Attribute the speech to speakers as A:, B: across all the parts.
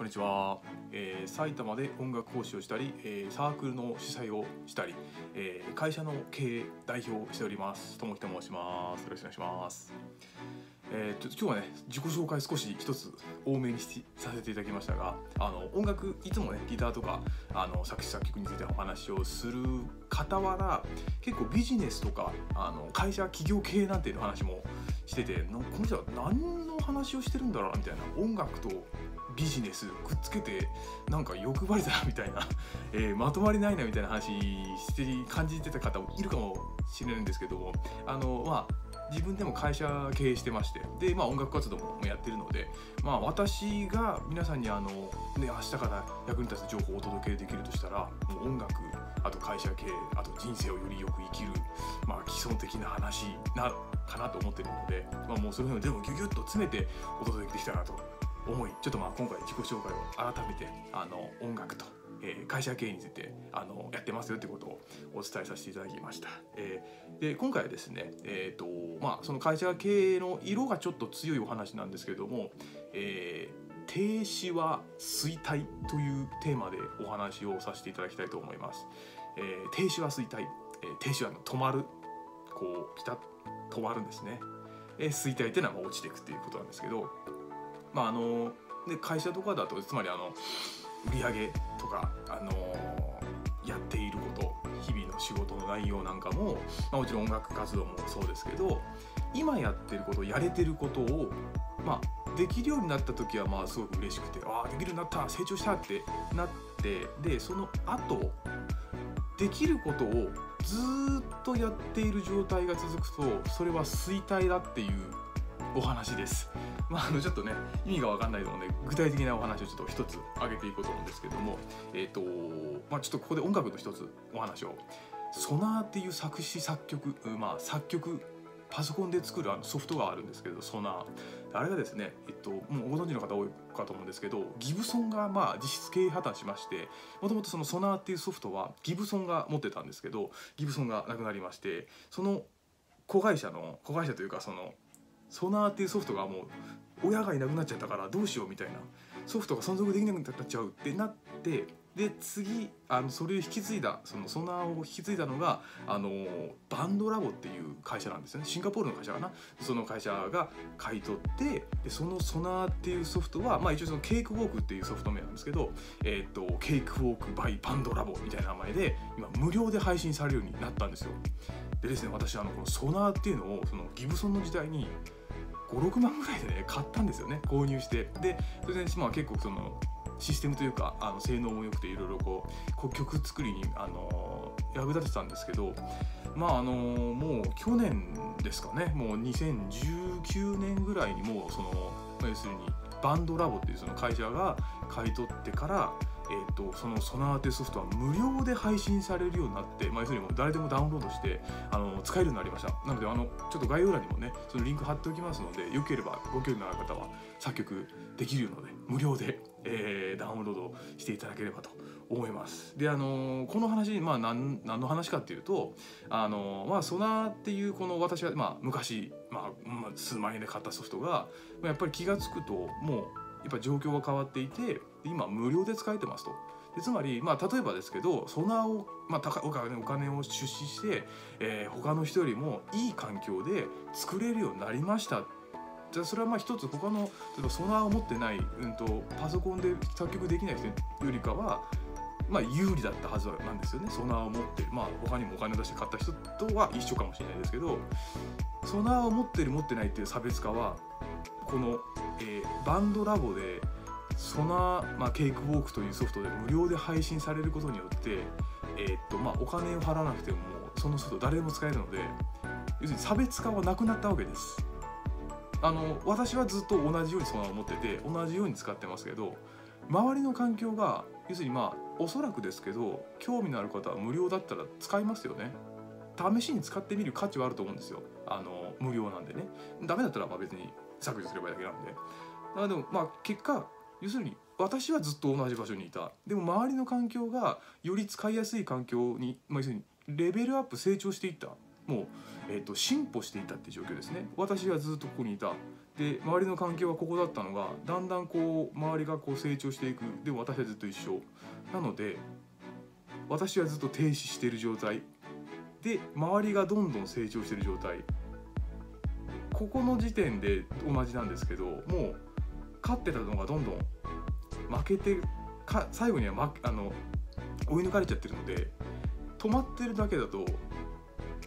A: こんにちは、えー埼玉で音楽講師をしたり、えーサークルの主催をしたり、えー会社の経営代表をしております。ともきと申します。よろしくお願いします。えー、と今日はね自己紹介少し一つ多めにさせていただきましたがあの音楽いつもねギターとかあの作詞作曲についてお話をする傍ら結構ビジネスとかあの会社企業経営なんていう話もしててこの人は何の話をしてるんだろうなみたいな。音楽とビジネスくっつけてなんか欲張りだなみたいな、えーまとまりないなみたいな話して感じてた方もいるかもしれないんですけどもあのまあ自分でも会社経営してましてで、まあ、音楽活動もやってるので、まあ、私が皆さんにあの、ね、明日から役に立つ情報をお届けできるとしたらもう音楽あと会社経営あと人生をよりよく生きる、まあ、基礎的な話なかなと思ってるので、まあ、もうそういうのを全部ギュギュッと詰めてお届けできたらと思いちょっとまあ今回自己紹介を改めてあの音楽と、えー会社経営についてあのやってますよってことをお伝えさせていただきました。えーで今回はですね、えーとまあ、その会社経営の色がちょっと強いお話なんですけれども、えー停止は衰退というテーマでお話をさせていただきたいと思います。えー停止は衰退、えー停止は止まるこうピタッ止まるんですね。えー衰退っていうのはまあ落ちていくっていうことなんですけど、まああので会社とかだとつまりあの売り上げとかあのやっていること日々の仕事の内容なんかも、まあ、もちろん音楽活動もそうですけど今やってることやれてることをまあできるようになった時はまあすごく嬉しくてああできるようになった成長したってなってでその後できることをずっとやっている状態が続くとそれは衰退だっていうお話です。まあ、あのちょっとね意味が分かんないので具体的なお話をちょっと一つ挙げていこうと思うんですけどもえっ、とまあちょっとここで音楽の一つお話をソナーっていう作詞作曲まあ作曲パソコンで作るあのソフトがあるんですけどソナーあれがですね、えっと、もうご存知の方多いかと思うんですけどギブソンがまあ実質経営破綻しましてもともとそのソナーっていうソフトはギブソンが持ってたんですけどギブソンがなくなりましてその子会社の子会社というかそのソナーっていうソフトがもう親がいなくなっちゃったからどうしようみたいな。ソフトが存続できなくなっちゃうってなってで次あのそれを引き継いだそのソナーを引き継いだのがあのバンドラボっていう会社なんですよね。シンガポールの会社かな。その会社が買い取ってでそのソナーっていうソフトは、まあ、一応そのケイクウォークっていうソフト名なんですけど、えー、とケイクウォークバイバンドラボみたいな名前で今無料で配信されるようになったんですよ。でですね私あのこのソナーっていうのをそのギブソンの時代に56万ぐらいでね買ったんですよね。購入して。でそれでまあ結構そのシステムというかあの性能も良くていろいろこうこう曲作りにあの役立てたんですけどまああのもう去年ですかね。もう2019年ぐらいにもうその、まあ、要するにバンドラボっていうその会社が買い取ってからえー、とそのソナーというソフトは無料で配信されるようになって、まあ、要するにもう誰でもダウンロードしてあの使えるようになりました。なのであのちょっと概要欄にもねそのリンク貼っておきますのでよければご興味のある方は作曲できるので無料で、えーダウンロードしていただければと思います。であのこの話、まあ、何何の話かっていうとあの、まあ、ソナーっていうこの私は、まあ、昔、まあ、数万円で買ったソフトがまあやっぱり気が付くともうやっぱ状況が変わっていて今無料で使えてますと。でつまり、まあ、例えばですけどソナーを、まあ、高お金お金を出資して、えー他の人よりもいい環境で作れるようになりましたじゃあそれはまあ一つ他の例えばソナーを持ってない、うん、とパソコンで作曲できない人よりかは、まあ、有利だったはずなんですよねソナーを持ってるまあ他にもお金を出して買った人とは一緒かもしれないですけどソナーを持ってる持ってないっていう差別化はこの、えーバンドラボでソナー、まあ、ケイクウォークというソフトで無料で配信されることによって、えーっとまあ、お金を払わなくてもそのソフト誰でも使えるので要するに差別化はなくなったわけです。あの私はずっと同じようにソナーを持ってて同じように使ってますけど周りの環境が要するにまあおそらくですけど興味のある方は無料だったら使いますよね。試しに使ってみる価値はあると思うんですよ。あの無料なんでね。ダメだったらまあ別に削除すればいいだけなんで。あでもまあ結果要するに私はずっと同じ場所にいた。でも周りの環境がより使いやすい環境に、まあ、要するにレベルアップ成長していった。もう、えー、と進歩していったっていう状況ですね。私はずっとここにいたで周りの環境はここだったのがだんだんこう周りがこう成長していく。でも私はずっと一緒。なので私はずっと停止している状態。で周りがどんどん成長している状態。ここの時点で同じなんですけどもう勝ってたのがどんどん負けてか最後には、ま、あの追い抜かれちゃってるので止まってるだけだと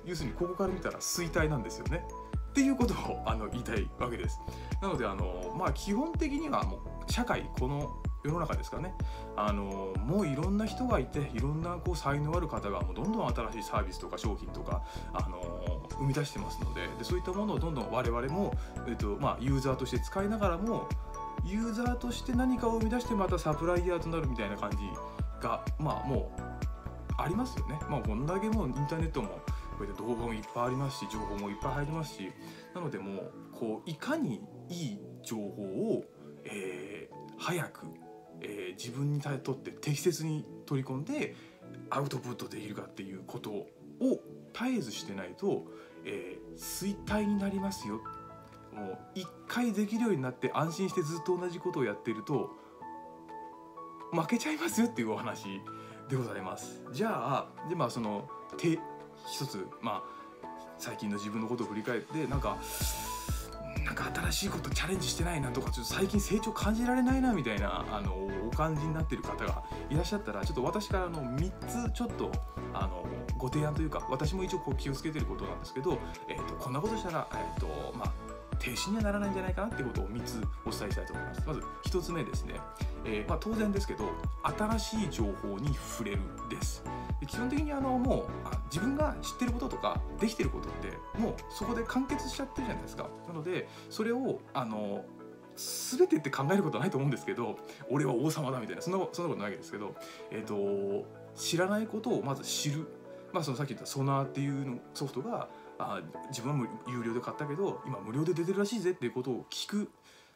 A: 要するにここから見たら衰退なんですよね。っていうことをあの言いたいわけです。なのであの、まあ、基本的にはもう社会この世の中ですかねあのもういろんな人がいていろんなこう才能ある方がもうどんどん新しいサービスとか商品とかあの生み出してますのででそういったものをどんどん我々も、えっとまあ、ユーザーとして使いながらもユーザーとして何かを生み出してまたサプライヤーとなるみたいな感じがまあもうありますよね。まあ、こんだけもうインターネットもこうやって動画もいっぱいありますし情報もいっぱい入りますしなのでもうこういかにいい情報を、えー、早くえー、自分にとって適切に取り込んでアウトプットできるかっていうことを絶えずしてないと、えー、衰退になりますよもう一回できるようになって安心してずっと同じことをやっていると負けちゃいますよっていうお話でございます。じゃあでまあその手一つまあ最近の自分のことを振り返ってなんかなんか新しいことチャレンジしてないなとかちょっと最近成長感じられないなみたいなあのお感じになってる方がいらっしゃったらちょっと私からの3つちょっとあのご提案というか私も一応こう気をつけてることなんですけど、えーと、こんなことしたら、えーとまあ、停止にはならないんじゃないかなっていうことを3つお伝えしたいと思います。まず1つ目ですね、えー、まあ、当然ですけど新しい情報に触れるです。で基本的にあのもう自分が知ってることとかできてることってもうそこで完結しちゃってるじゃないですか。なのでそれをあの全てって考えることはないと思うんですけど俺は王様だみたいなそんなそんなことないわけですけど、えーと、知らないことをまず知る、まあ、そのさっき言ったソナーっていうのソフトがあ自分は有料で買ったけど今無料で出てるらしいぜっていうことを聞く。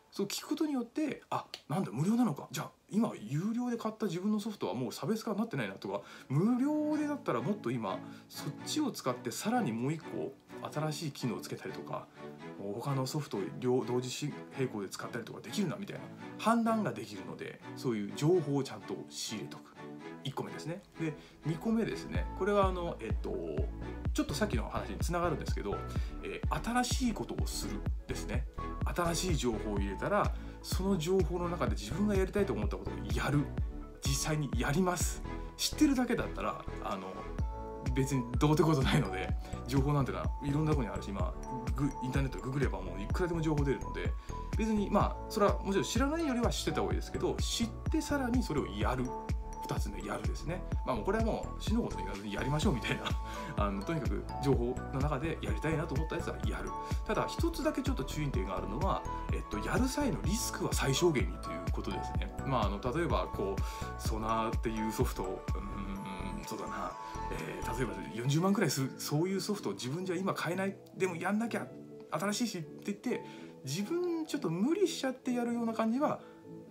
A: そう聞くことによってあなんだ無料なのか。じゃあ今有料で買った自分のソフトはもう差別化になってないなとか無料でだったらもっと今そっちを使ってさらにもう一個新しい機能をつけたりとか他のソフトを両同時並行で使ったりとかできるなみたいな判断ができるのでそういう情報をちゃんと仕入れとく。1個目ですね。で2個目ですね。これはあのえっとちょっとさっきの話につながるんですけど、えー、新しいことをするですね。新しい情報を入れたらその情報の中で自分がやりたいと思ったことをやる。実際にやります。知ってるだけだったらあの別にどうってことないので情報なんてのはいろんなとこにあるし今インターネットググればもういくらでも情報出るので別にまあそれはもちろん知らないよりは知ってた方がいいですけど知ってさらにそれをやる。2つ目やるですね。まあこれはもう死のこと言わずにやりましょうみたいな。あのとにかく情報の中でやりたいなと思ったやつはやる。ただ一つだけちょっと注意点があるのは、えっと、やる際のリスクは最小限にということですね。まああの例えばこうソナーっていうソフトうんそうだな、えー、例えば40万くらいするそういうソフトを自分じゃ今買えない。でもやんなきゃ新しいしって言って自分ちょっと無理しちゃってやるような感じは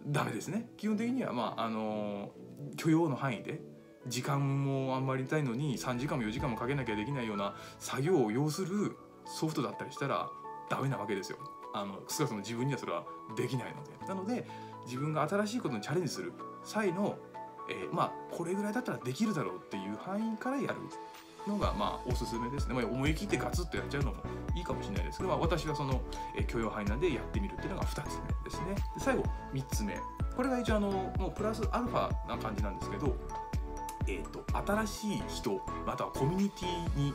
A: ダメですね。基本的にはまああの許容の範囲で時間もあんまりたいのに3時間も4時間もかけなきゃできないような作業を要するソフトだったりしたらダメなわけですよ。あの少なくとも自分にはそれはできないので。なので自分が新しいことにチャレンジする際の、えー、まあこれぐらいだったらできるだろうっていう範囲からやるのがまあおすすめですね、まあ、思い切ってガツッとやっちゃうのもいいかもしれないですけど、まあ、私はその、許容範囲なんでやってみるっていうのが2つ目ですねで最後3つ目これが一応あのもうプラスアルファな感じなんですけど、えーと、新しい人またはコミュニティに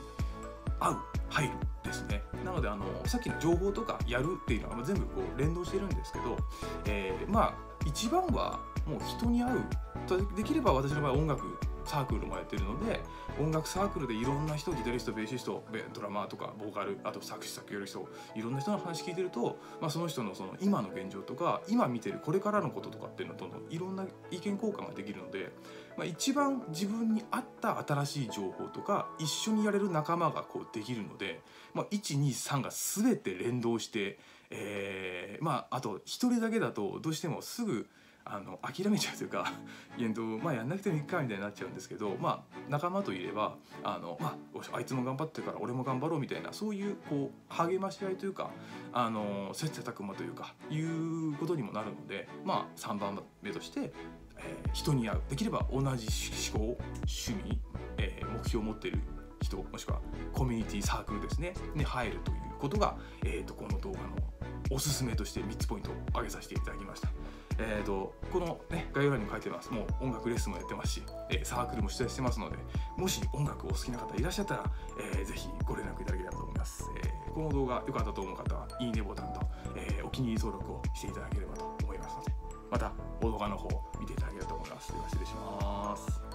A: 合う入るですね。なのであのさっきの情報とかやるっていうのは全部こう連動してるんですけど、えー、まあ一番はもう人に会うできれば私の場合音楽サークルもやってるので音楽サークルでいろんな人ギタリストベーシストドラマーとかボーカルあと作詞作曲やる人いろんな人の話聞いてると、まあ、その人のその今の現状とか今見てるこれからのこととかっていうのとのいろんな意見交換ができるので、まあ、一番自分に合った新しい情報とか一緒にやれる仲間がこうできるので、まあ、123が全て連動して、えー、まああと1人だけだとどうしてもすぐあの諦めちゃうというかえっとまあやんなくてもいいかみたいになっちゃうんですけどまあ仲間といればあの、まあ、あいつも頑張ってるから俺も頑張ろうみたいなそういうこう励まし合いというかあの切磋琢磨というかいうことにもなるのでまあ3番目として、えー人に会うできれば同じ思考趣味、えー目標を持っている人もしくはコミュニティサークルですねに入るということが、えー、とこの動画のおすすめとして3つポイントを挙げさせていただきました。えー、とこの、ね、概要欄にも書いてます。もう音楽レッスンもやってますし、えーサークルも出題してますのでもし音楽お好きな方いらっしゃったら、えーぜひご連絡いただければと思います、えーこの動画良かったと思う方はいいねボタンと、えお気に入り登録をしていただければと思いますのでまた動画の方見ていただければと思います。では失礼します。